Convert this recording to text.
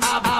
Bye.